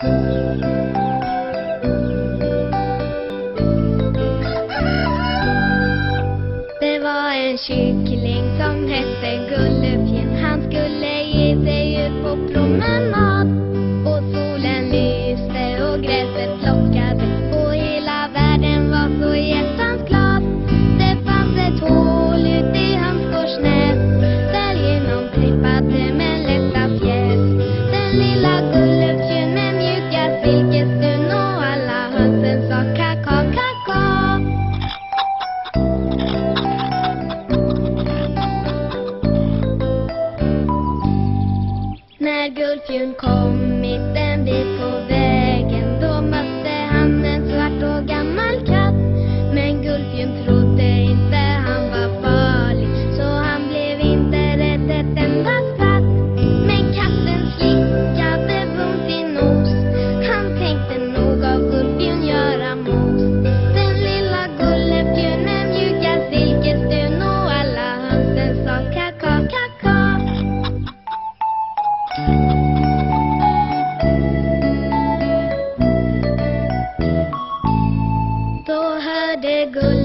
Det var en kyckling som hette Gullefjun. Han skulle ge sig ut på promenad. Och solen lyste och gräset lockade. Och hela världen var så hjärtans glad. Det fanns ett hål ut i hans korsnät. Därigenom trippade med lätta fjäs. Den lilla Gullefjun När kommit en bit på väg? good.